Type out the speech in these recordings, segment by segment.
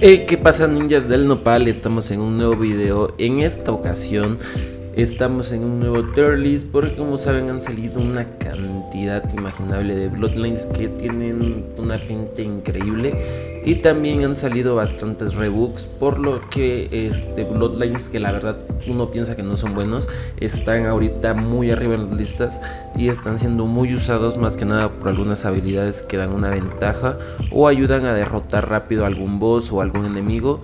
¿qué pasa ninjas del nopal? Estamos en un nuevo video. En esta ocasión estamos en un nuevo tier list porque como saben han salido una cantidad imaginable de Bloodlines que tienen una pinta increíble y también han salido bastantes rebooks por lo que este Bloodlines que la verdad uno piensa que no son buenos están ahorita muy arriba en las listas y están siendo muy usados más que nada por algunas habilidades que dan una ventaja o ayudan a derrotar rápido a algún boss o algún enemigo.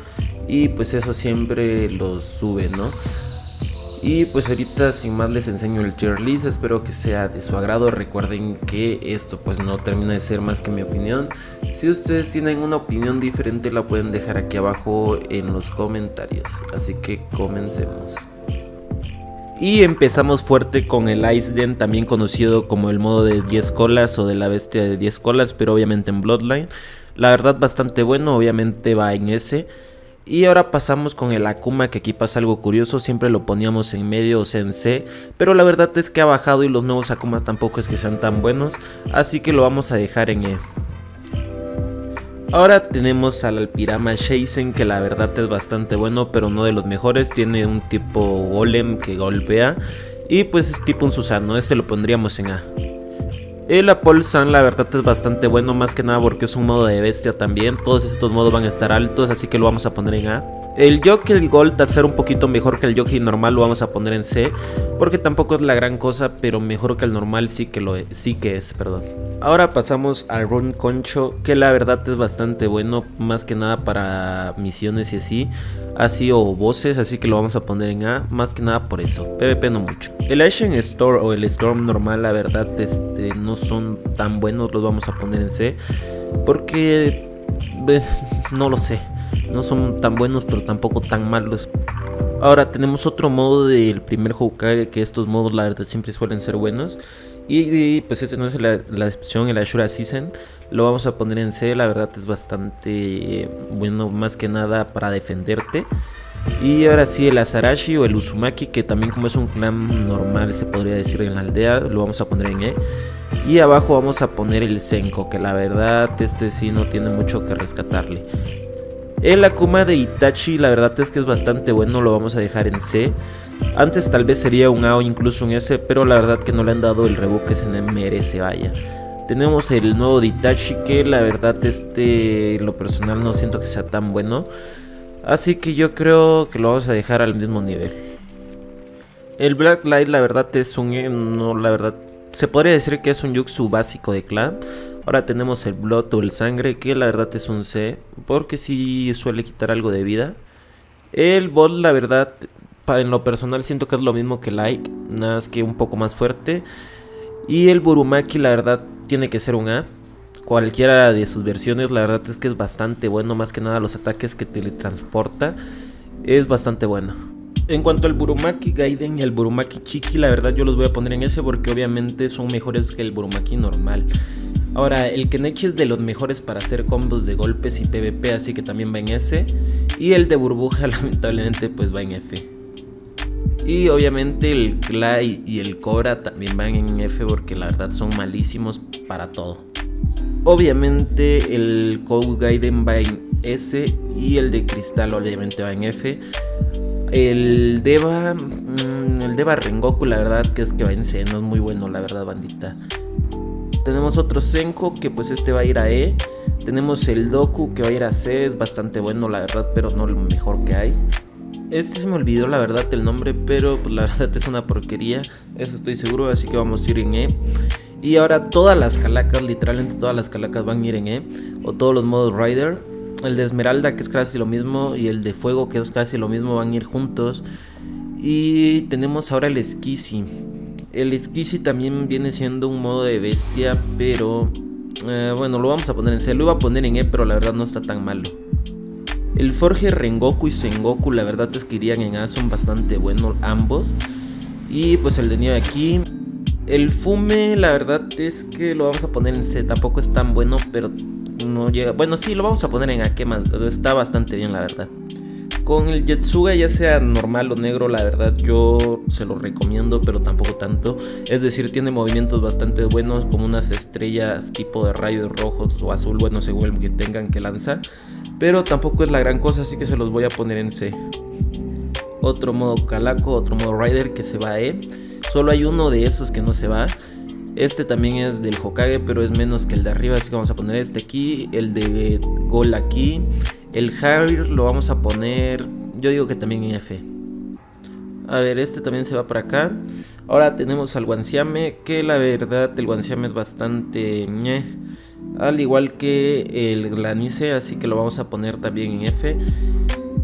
Y pues eso siempre los sube no y pues ahorita sin más les enseño el tier list, espero que sea de su agrado, recuerden que esto pues no termina de ser más que mi opinión. Si ustedes tienen una opinión diferente la pueden dejar aquí abajo en los comentarios, así que comencemos. Y empezamos fuerte con el Ice Den, también conocido como el modo de 10 colas o de la bestia de 10 colas, pero obviamente en Bloodline. La verdad bastante bueno, obviamente va en ese. Y ahora pasamos con el Akuma, que aquí pasa algo curioso, siempre lo poníamos en medio o en C, pero la verdad es que ha bajado y los nuevos Akumas tampoco es que sean tan buenos, así que lo vamos a dejar en E. Ahora tenemos al Alpirama Shazen que la verdad es bastante bueno pero no de los mejores, tiene un tipo golem que golpea y pues es tipo un Susano, este lo pondríamos en A. El Apol Sun la verdad es bastante bueno, más que nada porque es un modo de bestia también. Todos estos modos van a estar altos, así que lo vamos a poner en A. El Jockey Gold, al ser un poquito mejor que el Jockey normal, lo vamos a poner en C. Porque tampoco es la gran cosa, pero mejor que el normal sí que, lo es, sí que es. Perdón. Ahora pasamos al Run Concho, que la verdad es bastante bueno, más que nada para misiones y así. Así o voces, así que lo vamos a poner en A, más que nada por eso. PvP no mucho. El Ashen Store o el Storm normal, la verdad, este, no son tan buenos, los vamos a poner en C. Porque, no lo sé, no son tan buenos, pero tampoco tan malos. Ahora tenemos otro modo del primer Hokage, que estos modos la verdad siempre suelen ser buenos. Y, pues este no es la, la excepción, el Ashura Season. Lo vamos a poner en C, la verdad es bastante bueno, más que nada para defenderte. Y ahora sí el Azarashi o el Uzumaki, que también como es un clan normal se podría decir en la aldea, lo vamos a poner en E. Y abajo vamos a poner el Senko, que la verdad este sí no tiene mucho que rescatarle. El Akuma de Itachi la verdad es que es bastante bueno, lo vamos a dejar en C. Antes tal vez sería un A o incluso un S, pero la verdad que no le han dado el rebook que se merece, vaya. Tenemos el nuevo de Itachi que la verdad este, lo personal no siento que sea tan bueno. Así que yo creo que lo vamos a dejar al mismo nivel. El Black Light la verdad es un... Eh, no, la verdad... Se podría decir que es un Yuxu básico de clan. Ahora tenemos el Blood o el Sangre que la verdad es un C. Porque sí suele quitar algo de vida. El Bot la verdad... En lo personal siento que es lo mismo que Like. Nada más que un poco más fuerte. Y el Burumaki la verdad tiene que ser un A cualquiera de sus versiones. La verdad es que es bastante bueno, más que nada los ataques que teletransporta. Es bastante bueno. En cuanto al Burumaki Gaiden y el Burumaki Chiki, la verdad yo los voy a poner en ese porque obviamente son mejores que el Burumaki normal. Ahora, el Kenechi es de los mejores para hacer combos de golpes y PvP, así que también va en S. Y el de burbuja, lamentablemente, pues va en F. Y obviamente el Clay y el Cobra también van en F porque la verdad son malísimos para todo. Obviamente el Code Gaiden va en S y el de Cristal obviamente va en F. El Deva, mm, el Deva Rengoku la verdad que es que va en C, no es muy bueno la verdad bandita. Tenemos otro Senko que pues este va a ir a E. Tenemos el Doku que va a ir a C, es bastante bueno la verdad, pero no lo mejor que hay. Este se me olvidó la verdad el nombre, pero pues, la verdad es una porquería, eso estoy seguro, así que vamos a ir en E. Y ahora todas las calacas, literalmente todas las calacas van a ir en E. O todos los modos Rider. El de Esmeralda, que es casi lo mismo. Y el de Fuego, que es casi lo mismo, van a ir juntos. Y tenemos ahora el Skisi. El Skisi también viene siendo un modo de bestia, pero... Eh, bueno, lo vamos a poner en C. Lo iba a poner en E, pero la verdad no está tan malo. El Forge Rengoku y Sengoku, la verdad es que irían en A, son bastante buenos ambos. Y pues el de nieve aquí. El fume, la verdad es que lo vamos a poner en C. Tampoco es tan bueno, pero no llega. Bueno, sí, lo vamos a poner en A. ¿Qué más? Está bastante bien, la verdad. Con el Jetsuga, ya sea normal o negro, la verdad yo se lo recomiendo, pero tampoco tanto. Es decir, tiene movimientos bastante buenos, como unas estrellas tipo de rayos rojos o azul, bueno, según el que tengan que lanza. Pero tampoco es la gran cosa, así que se los voy a poner en C. Otro modo Calaco, otro modo Rider que se va a E. Solo hay uno de esos que no se va. Este también es del Hokage, pero es menos que el de arriba, así que vamos a poner este aquí, el de Gol aquí. El Harrier lo vamos a poner, yo digo que también en F. A ver, este también se va para acá. Ahora tenemos al Guanciame, que la verdad el Guanciame es bastante... al igual que el Glanice, así que lo vamos a poner también en F.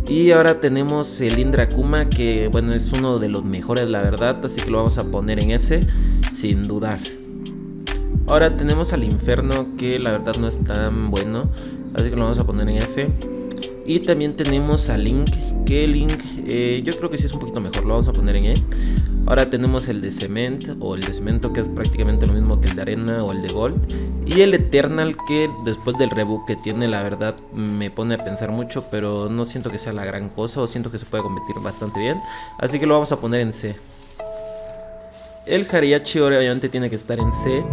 Y ahora tenemos el Indra Kuma, que bueno, es uno de los mejores, la verdad, así que lo vamos a poner en S, sin dudar. Ahora tenemos al Inferno, que la verdad no es tan bueno, así que lo vamos a poner en F. Y también tenemos a Link, que Link eh, yo creo que sí es un poquito mejor, lo vamos a poner en E. Ahora tenemos el de Cement o el de Cemento, que es prácticamente lo mismo que el de Arena o el de Gold. Y el Eternal, que después del reboot que tiene, la verdad me pone a pensar mucho, pero no siento que sea la gran cosa o siento que se puede convertir bastante bien. Así que lo vamos a poner en C. El Hariachi obviamente tiene que estar en C.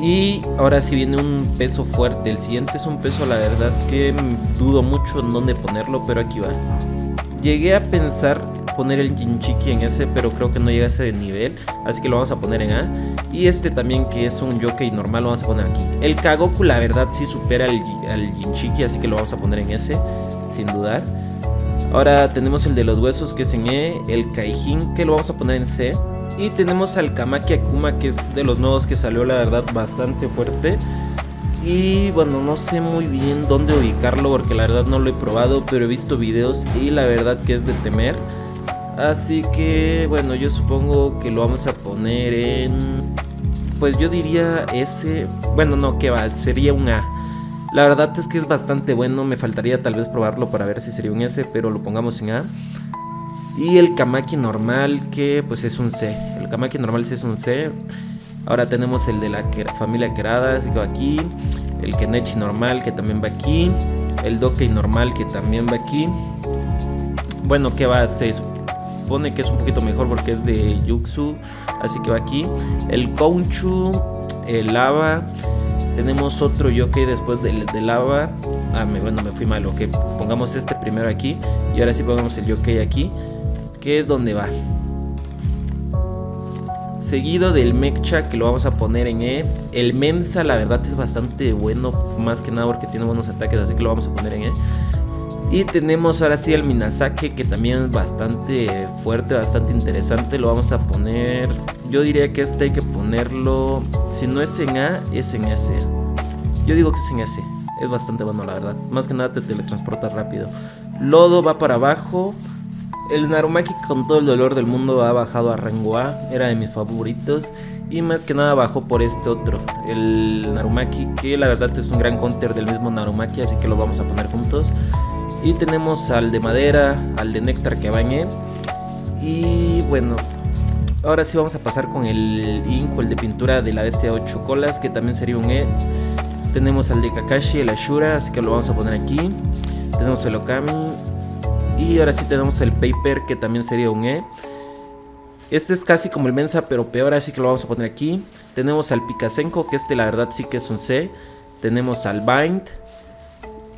Y ahora sí viene un peso fuerte. El siguiente es un peso, la verdad, que dudo mucho en dónde ponerlo, pero aquí va. Llegué a pensar poner el Jinchiki en ese, pero creo que no llega a ese nivel, así que lo vamos a poner en A. Y este también, que es un Yokai normal, lo vamos a poner aquí. El Kagoku, la verdad, sí supera al, al Jinchiki, así que lo vamos a poner en ese, sin dudar. Ahora tenemos el de los huesos, que es en E. El Kaijin, que lo vamos a poner en C. Y tenemos al Kamaki Akuma, que es de los nuevos que salió, la verdad, bastante fuerte. Y bueno, no sé muy bien dónde ubicarlo porque la verdad no lo he probado, pero he visto videos y la verdad que es de temer. Así que bueno, yo supongo que lo vamos a poner en... Pues yo diría ese... Bueno, no, que va, sería un A. La verdad es que es bastante bueno, me faltaría tal vez probarlo para ver si sería un S, pero lo pongamos en A. Y el Kamaki normal, que pues es un C. El Kamaki normal es un C. Ahora tenemos el de la familia Kerada, que va aquí. El Kenechi normal, que también va aquí. El Dokei normal, que también va aquí. Bueno, que va, se supone que es un poquito mejor porque es de Yuxu, así que va aquí. El Konchu, el Lava. Tenemos otro yoke después del de lava. Ah, bueno, me fui mal. Ok, pongamos este primero aquí. Y ahora sí pongamos el yoke aquí que es donde va. Seguido del Mekcha que lo vamos a poner en E. El Mensa la verdad es bastante bueno, más que nada porque tiene buenos ataques, así que lo vamos a poner en E. Y tenemos ahora sí el Minasake que también es bastante fuerte, bastante interesante. Lo vamos a poner, yo diría que este hay que ponerlo, si no es en A, es en S. Yo digo que es en S, es bastante bueno la verdad. Más que nada te teletransportas rápido. Lodo va para abajo. El Narumaki con todo el dolor del mundo ha bajado a rango A, era de mis favoritos. Y más que nada bajó por este otro, el Narumaki, que la verdad es un gran counter del mismo Narumaki, así que lo vamos a poner juntos. Y tenemos al de madera, al de néctar que bañe. Y bueno, ahora sí vamos a pasar con el Ink el de pintura de la bestia 8 colas, que también sería un E. Tenemos al de Kakashi, el Ashura, así que lo vamos a poner aquí. Tenemos el Okami, y ahora sí tenemos el Paper, que también sería un E. Este es casi como el Mensa, pero peor, así que lo vamos a poner aquí. Tenemos al Picasenko, que este la verdad sí que es un C. Tenemos al Bind.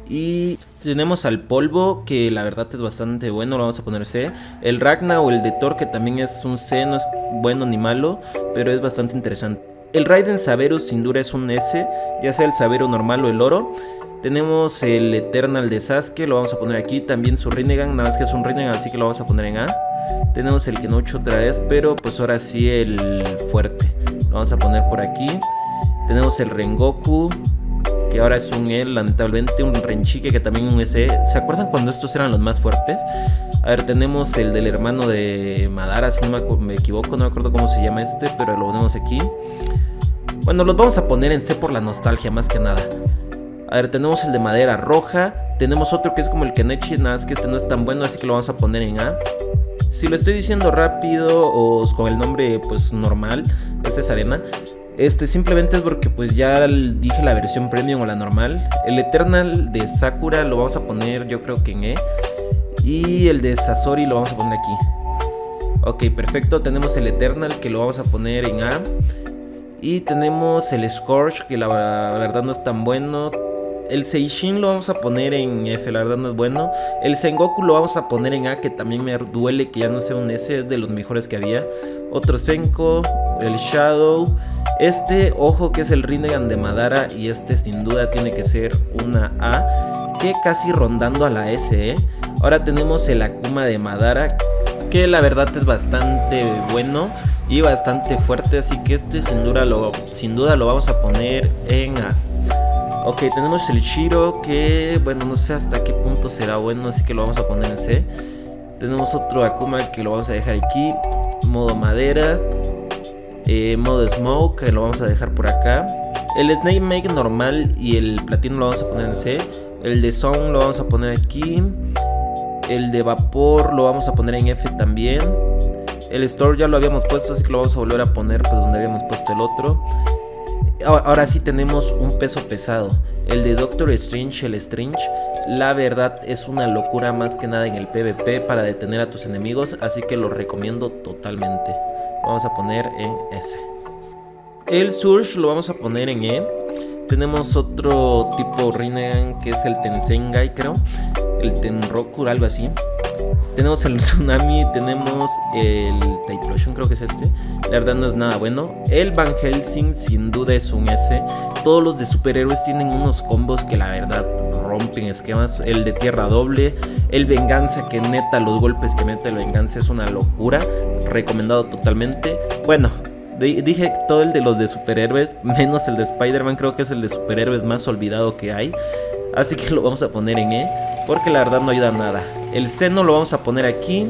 Y tenemos al Polvo, que la verdad es bastante bueno, lo vamos a poner C. El Ragna o el de Thor, que también es un C, no es bueno ni malo, pero es bastante interesante. El Raiden Saberus sin duda es un S, ya sea el Sabero normal o el oro. Tenemos el Eternal de Sasuke, lo vamos a poner aquí. También su Rinnegan, nada más que es un Rinnegan, así que lo vamos a poner en A. Tenemos el Kenocho otra vez, pero pues ahora sí el fuerte. Lo vamos a poner por aquí. Tenemos el Rengoku, que ahora es un E, lamentablemente. Un Renchike, que también un S. ¿Se acuerdan cuando estos eran los más fuertes? A ver, tenemos el del hermano de Madara, si no me, me equivoco, no me acuerdo cómo se llama este, pero lo ponemos aquí. Bueno, los vamos a poner en C por la nostalgia, más que nada. A ver, tenemos el de madera roja. Tenemos otro que es como el Kenechi, nada más que este no es tan bueno, así que lo vamos a poner en A. Si lo estoy diciendo rápido o con el nombre pues normal, este es arena. Este simplemente es porque pues ya dije la versión premium o la normal. El Eternal de Sakura lo vamos a poner yo creo que en E. Y el de Sasori lo vamos a poner aquí. Ok, perfecto. Tenemos el Eternal que lo vamos a poner en A. Y tenemos el Scorch que la verdad no es tan bueno. El Seishin lo vamos a poner en F, la verdad no es bueno. El Sengoku lo vamos a poner en A, que también me duele que ya no sea un S, es de los mejores que había. Otro Senko, el Shadow. Este, ojo que es el Rinnegan de Madara y este sin duda tiene que ser una A, que casi rondando a la S, ¿eh? Ahora tenemos el Akuma de Madara, que la verdad es bastante bueno y bastante fuerte, así que este sin duda lo, sin duda lo vamos a poner en A. Ok, tenemos el Shiro que, bueno, no sé hasta qué punto será bueno, así que lo vamos a poner en C. Tenemos otro Akuma que lo vamos a dejar aquí. Modo madera. Eh, modo smoke lo vamos a dejar por acá. El Snake Make normal y el platino lo vamos a poner en C. El de Sound lo vamos a poner aquí. El de vapor lo vamos a poner en F también. El store ya lo habíamos puesto, así que lo vamos a volver a poner pues donde habíamos puesto el otro. Ahora sí tenemos un peso pesado. El de Doctor Strange, el Strange, la verdad es una locura más que nada en el PvP para detener a tus enemigos, así que lo recomiendo totalmente. Vamos a poner en S. El Surge lo vamos a poner en E. Tenemos otro tipo Rinnegan que es el Tensengai, creo. El Tenroku, algo así. Tenemos el Tsunami, tenemos el Typlosion, creo que es este. La verdad no es nada bueno. El Van Helsing sin duda es un S. Todos los de superhéroes tienen unos combos que la verdad rompen esquemas. El de Tierra Doble, el Venganza que neta los golpes que mete el Venganza es una locura. Recomendado totalmente. Bueno, dije todo el de los de superhéroes, menos el de Spider-Man, creo que es el de superhéroes más olvidado que hay. Así que lo vamos a poner en E, porque la verdad no ayuda nada. El seno lo vamos a poner aquí.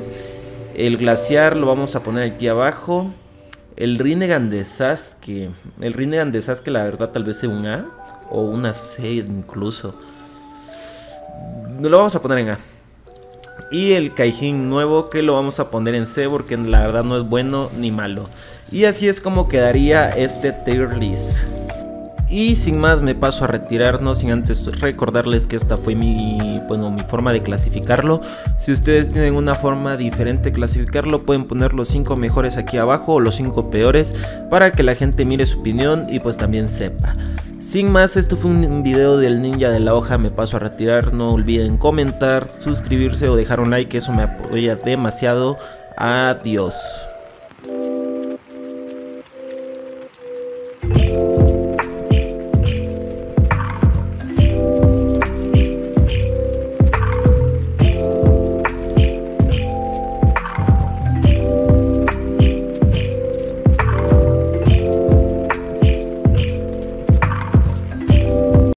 El glaciar lo vamos a poner aquí abajo. El Rinnegan de Sasuke. El Rinnegan de Sasuke la verdad tal vez sea un A. O una C incluso. Lo vamos a poner en A. Y el Kaijin nuevo que lo vamos a poner en C porque la verdad no es bueno ni malo. Y así es como quedaría este tier list. Y sin más me paso a retirarnos sin antes recordarles que esta fue mi, bueno, mi forma de clasificarlo. Si ustedes tienen una forma diferente de clasificarlo pueden poner los 5 mejores aquí abajo o los 5 peores para que la gente mire su opinión y pues también sepa. Sin más, esto fue un video del ninja de la hoja, me paso a retirar, no olviden comentar, suscribirse o dejar un like, eso me apoya demasiado. Adiós.